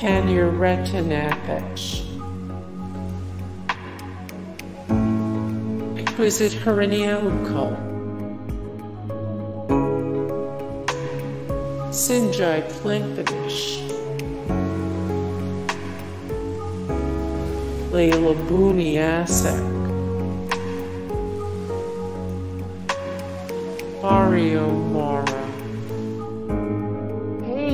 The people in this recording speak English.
Kanya Rattanapetch. Exquisite Plinkanish. Layla Booney Asek. Mario Maurer.